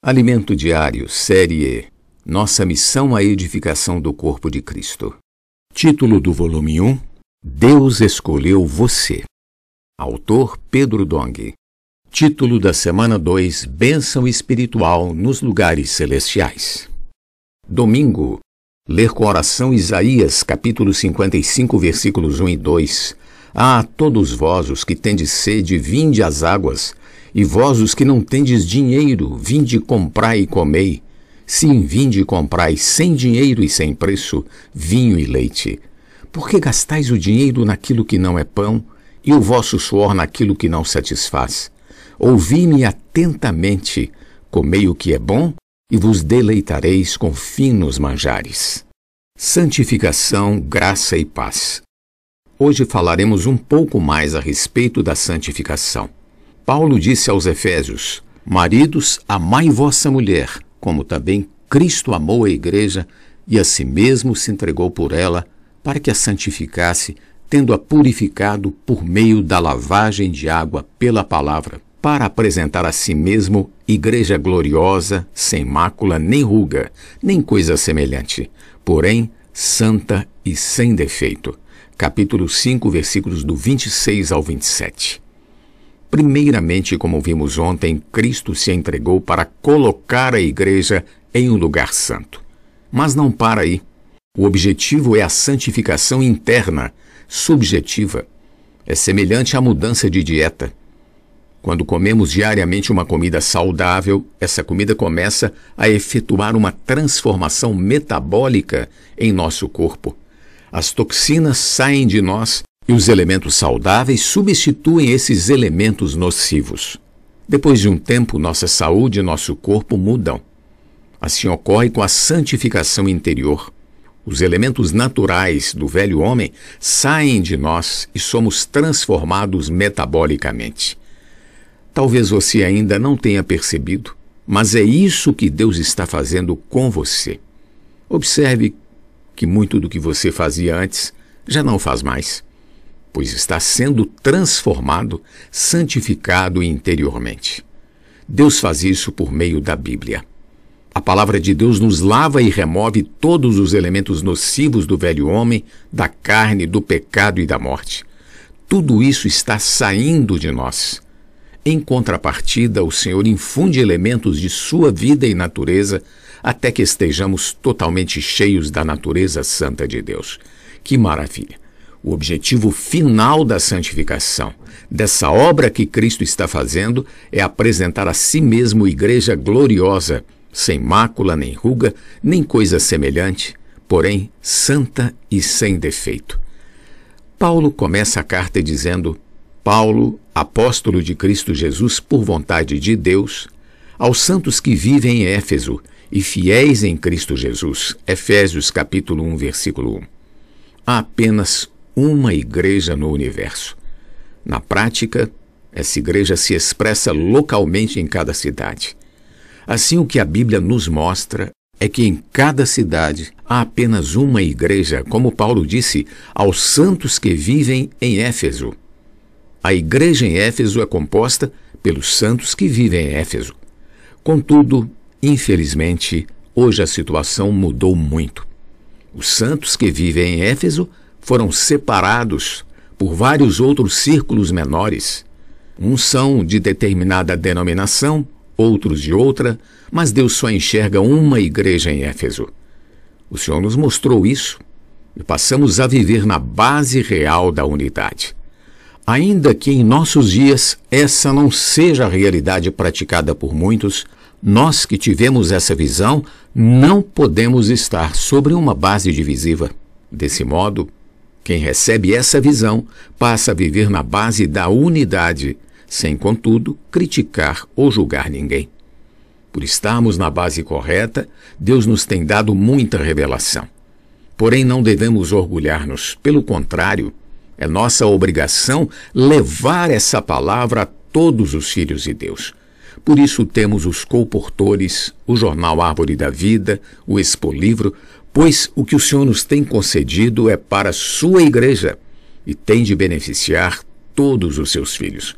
Alimento Diário, Série E. Nossa missão a edificação do corpo de Cristo. Título do volume 1: Deus escolheu você. Autor Pedro Dong. Título da semana 2: Bênção espiritual nos lugares celestiais. Domingo. Ler com oração Isaías, capítulo 55, versículos 1 e 2. Ah, todos vós os que tendes sede, vinde às águas. E vós, os que não tendes dinheiro, vinde comprai e comei. Sim, vinde comprai sem dinheiro e sem preço vinho e leite. Por que gastais o dinheiro naquilo que não é pão e o vosso suor naquilo que não satisfaz? Ouvi-me atentamente, comei o que é bom e vos deleitareis com finos manjares. Santificação, graça e paz. Hoje falaremos um pouco mais a respeito da santificação. Paulo disse aos Efésios: Maridos, amai vossa mulher, como também Cristo amou a igreja e a si mesmo se entregou por ela, para que a santificasse, tendo-a purificado por meio da lavagem de água pela palavra, para apresentar a si mesmo igreja gloriosa, sem mácula, nem ruga, nem coisa semelhante, porém santa e sem defeito. Capítulo 5, versículos do 26 ao 27. Primeiramente, como vimos ontem, Cristo se entregou para colocar a igreja em um lugar santo. Mas não para aí. O objetivo é a santificação interna, subjetiva. É semelhante à mudança de dieta. Quando comemos diariamente uma comida saudável, essa comida começa a efetuar uma transformação metabólica em nosso corpo. As toxinas saem de nós e os elementos saudáveis substituem esses elementos nocivos. Depois de um tempo, nossa saúde e nosso corpo mudam. Assim ocorre com a santificação interior. Os elementos naturais do velho homem saem de nós e somos transformados metabolicamente. Talvez você ainda não tenha percebido, mas é isso que Deus está fazendo com você. Observe que muito do que você fazia antes já não faz mais pois está sendo transformado, santificado interiormente. Deus faz isso por meio da Bíblia. A palavra de Deus nos lava e remove todos os elementos nocivos do velho homem, da carne, do pecado e da morte. Tudo isso está saindo de nós. Em contrapartida, o Senhor infunde elementos de sua vida e natureza até que estejamos totalmente cheios da natureza santa de Deus. Que maravilha! O objetivo final da santificação, dessa obra que Cristo está fazendo, é apresentar a si mesmo igreja gloriosa, sem mácula, nem ruga, nem coisa semelhante, porém santa e sem defeito. Paulo começa a carta dizendo: Paulo, apóstolo de Cristo Jesus por vontade de Deus, aos santos que vivem em Éfeso e fiéis em Cristo Jesus. Efésios capítulo 1, versículo 1. Há apenas uma igreja no universo. Na prática, essa igreja se expressa localmente em cada cidade. Assim, o que a Bíblia nos mostra é que em cada cidade há apenas uma igreja, como Paulo disse aos santos que vivem em Éfeso. A igreja em Éfeso é composta pelos santos que vivem em Éfeso. Contudo, infelizmente, hoje a situação mudou muito. Os santos que vivem em Éfeso foram separados por vários outros círculos menores. Uns são de determinada denominação, outros de outra, mas Deus só enxerga uma igreja em Éfeso. O Senhor nos mostrou isso e passamos a viver na base real da unidade. Ainda que em nossos dias essa não seja a realidade praticada por muitos, nós que tivemos essa visão não podemos estar sobre uma base divisiva. Desse modo, quem recebe essa visão passa a viver na base da unidade, sem, contudo, criticar ou julgar ninguém. Por estarmos na base correta, Deus nos tem dado muita revelação. Porém, não devemos orgulhar-nos. Pelo contrário, é nossa obrigação levar essa palavra a todos os filhos de Deus. Por isso temos os colportores, o jornal Árvore da Vida, o Expolivro, pois o que o Senhor nos tem concedido é para a sua igreja e tem de beneficiar todos os seus filhos.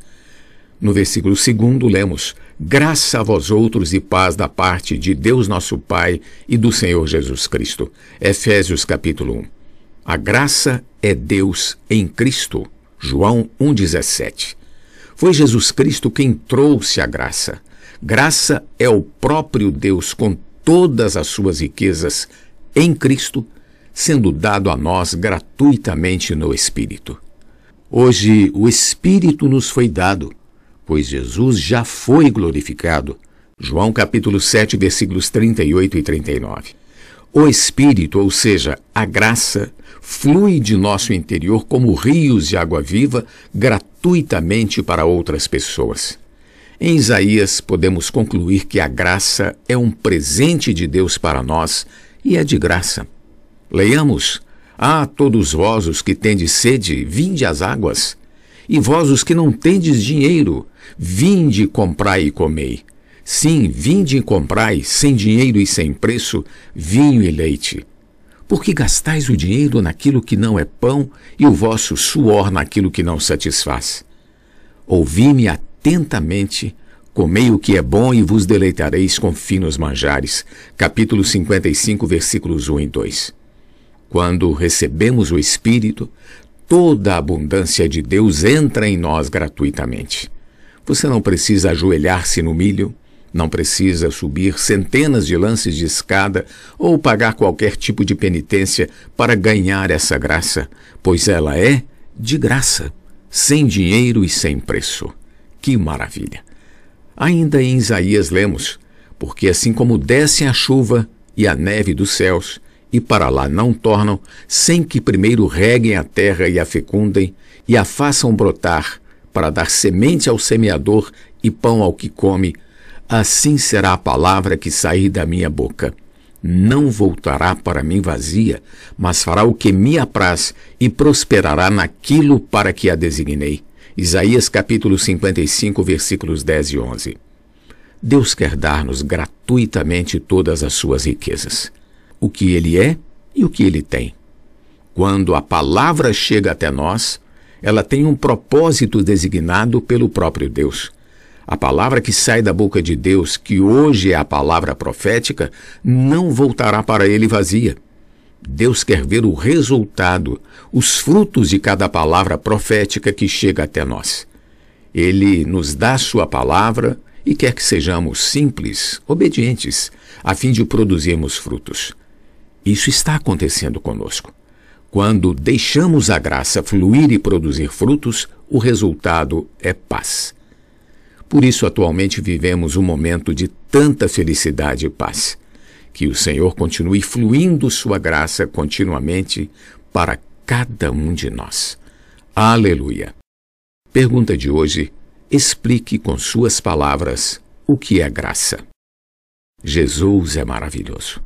No versículo 2 lemos: Graça a vós outros e paz da parte de Deus nosso Pai e do Senhor Jesus Cristo. Efésios capítulo 1. A graça é Deus em Cristo. João 1,17. Foi Jesus Cristo quem trouxe a graça. Graça é o próprio Deus com todas as suas riquezas em Cristo, sendo dado a nós gratuitamente no Espírito. Hoje o Espírito nos foi dado, pois Jesus já foi glorificado. João capítulo 7, versículos 38 e 39. O Espírito, ou seja, a graça, flui de nosso interior como rios de água viva gratuitamente para outras pessoas. Em Isaías, podemos concluir que a graça é um presente de Deus para nós e é de graça. Leiamos: Ah, todos vós os que tendes sede, vinde às águas. E vós os que não tendes dinheiro, vinde, comprai e comei. Sim, vinde e comprai, sem dinheiro e sem preço, vinho e leite. Porque gastais o dinheiro naquilo que não é pão e o vosso suor naquilo que não satisfaz. Ouvi-me atentamente, comei o que é bom e vos deleitareis com finos manjares. Capítulo 55, versículos 1 e 2. Quando recebemos o Espírito, toda a abundância de Deus entra em nós gratuitamente. Você não precisa ajoelhar-se no milho, não precisa subir centenas de lances de escada ou pagar qualquer tipo de penitência para ganhar essa graça, pois ela é de graça, sem dinheiro e sem preço. Que maravilha! Ainda em Isaías lemos: Porque assim como desce a chuva e a neve dos céus, e para lá não tornam, sem que primeiro reguem a terra e a fecundem, e a façam brotar, para dar semente ao semeador e pão ao que come, assim será a palavra que sair da minha boca. Não voltará para mim vazia, mas fará o que me apraz e prosperará naquilo para que a designei. Isaías capítulo 55, versículos 10 e 11. Deus quer dar-nos gratuitamente todas as suas riquezas o que ele é e o que ele tem. Quando a palavra chega até nós, ela tem um propósito designado pelo próprio Deus. A palavra que sai da boca de Deus, que hoje é a palavra profética, não voltará para ele vazia. Deus quer ver o resultado, os frutos de cada palavra profética que chega até nós. Ele nos dá sua palavra e quer que sejamos simples, obedientes, a fim de produzirmos frutos. Isso está acontecendo conosco. Quando deixamos a graça fluir e produzir frutos, o resultado é paz. Por isso, atualmente vivemos um momento de tanta felicidade e paz. Que o Senhor continue fluindo Sua graça continuamente para cada um de nós. Aleluia! Pergunta de hoje: explique com Suas palavras o que é graça. Jesus é maravilhoso.